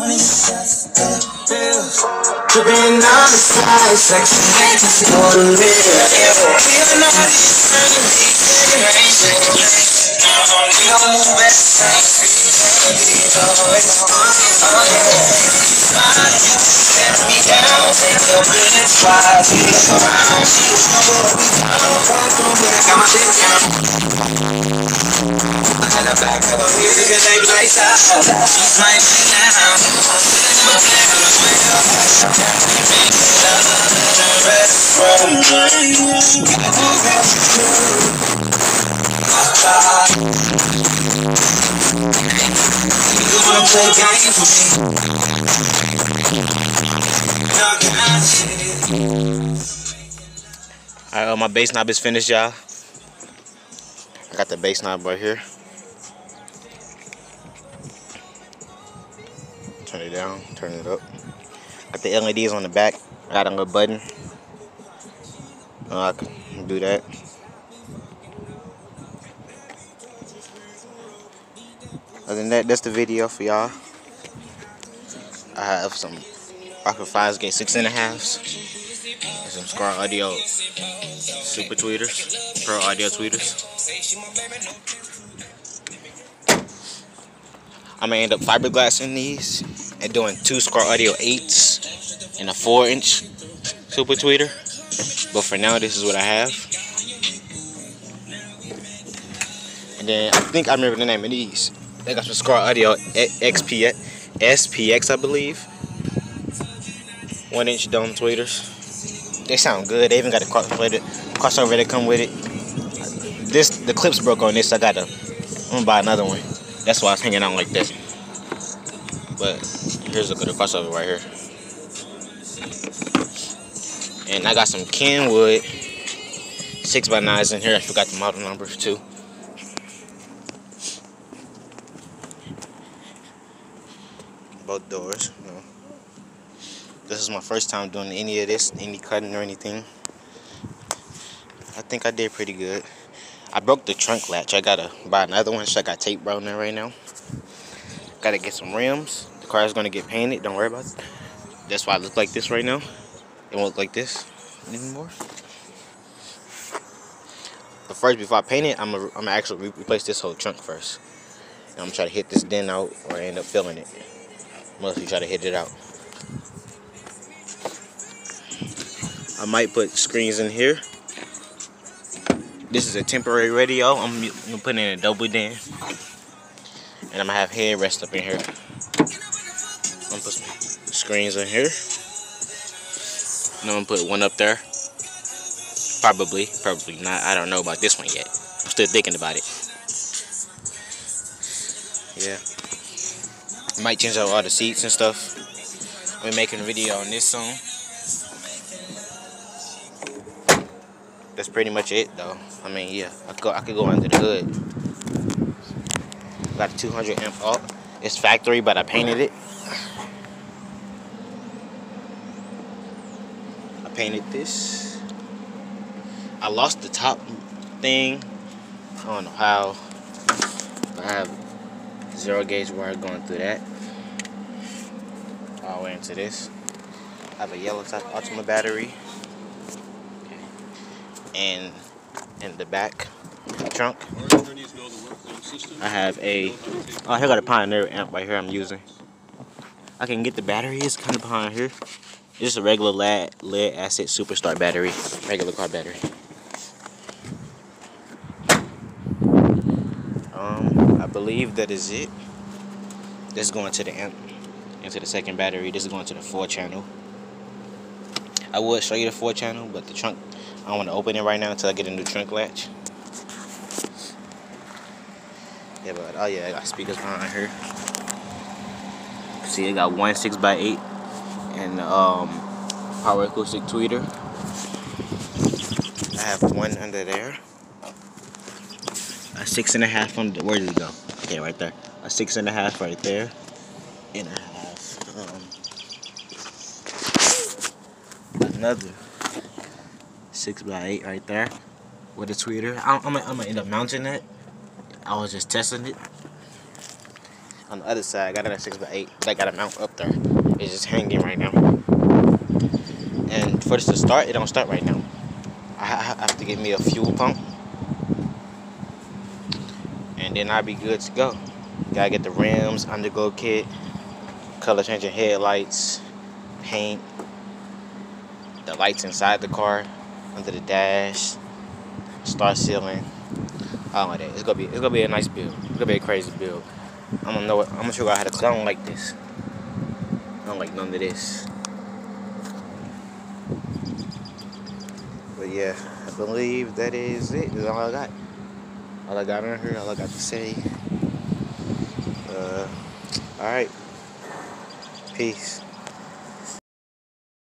Honey shots, bills. Dripping on the side, sexy bitches for the real. Feel naughty, we gon' move back, Set me down, take your business, fly, see around, see what's going on. Come through, got my shit down. In the back of a music and they She's my play games with me? Alright, uh, my bass knob is finished, y'all. I got the bass knob right here. It down, turn it up. Got the LEDs on the back. Got a little button. Uh, I can do that. Other than that, that's the video for y'all. I have some Rockford Fosgate six and a halves. And some Skar Audio Super Tweeters. Pro Audio Tweeters. I'm gonna end up fiberglassing these and doing two Skar Audio 8s and a 4 inch Super Tweeter. But for now, this is what I have. And then I think I remember the name of these. They got some Skar Audio XP, SPX, I believe. One inch dome tweeters. They sound good. They even got a crossover, that come with it. This the clips broke on this. I gotta. I'm gonna buy another one. That's why I was hanging out like this. But here's a good crossover right here. And I got some Kenwood 6x9s in here. I forgot the model number too. Both doors. You know. This is my first time doing any of this, any cutting or anything. I think I did pretty good. I broke the trunk latch. I gotta buy another one. So I got tape there right now. Gotta get some rims. Car is gonna get painted. Don't worry about it. That's why I look like this right now. It won't look like this anymore. But first, before I paint it, I'm gonna, I'm actually re replace this whole trunk first. And I'm gonna try to hit this dent out or end up filling it. Mostly try to hit it out. I might put screens in here. This is a temporary radio. I'm, I'm putting in a double din. And I'm gonna have headrest up in here. Screens in here. And I'm gonna put one up there. Probably, probably not. I don't know about this one yet. I'm still thinking about it. Yeah. Might change out all the seats and stuff. Be making a video on this soon. That's pretty much it though. I mean, yeah, I could go, I could go under the hood. Got a 200 amp alt. It's factory, but I painted it. I painted this. I lost the top thing. I don't know how. I have zero gauge wire going through that. All the way into this. I have a yellow type Optima battery. And in the back trunk, I have a. Oh, I got a Pioneer amp right here I'm using. I can get the battery. It's kind of behind here. It's just a regular lead, lead acid superstar battery, regular car battery. Um, I believe that is it. This is going to the amp, into the second battery. This is going to the four channel. I would show you the four channel, but the trunk, I don't want to open it right now until I get a new trunk latch. Yeah, but oh yeah, I got speakers behind here. See, I got one six by eight and um, Power Acoustik tweeter. I have one under there. A six and a half on the, where did it go? Okay, right there. A six and a half right there. And I have um, another six by eight right there with a tweeter. I'm, I'm, I'm gonna end up mounting it. I was just testing it. on the other side. I got it at 6x8, but I got a mount up there. It's just hanging right now. And for this to start, it don't start right now. I have to get me a fuel pump. And then I'll be good to go. Gotta get the rims, underglow kit, color changing headlights, paint, the lights inside the car, under the dash, star ceiling, all of that. It's gonna be it's gonna be a nice build. It's gonna be a crazy build. I'm gonna know what I'm gonna show you how to I don't like this. Don't like none of this. But yeah, I believe that is it. That's all I got. All I got on here, all I got to say. Uh, alright. Peace.